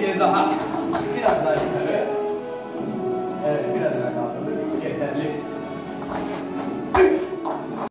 Gezahat.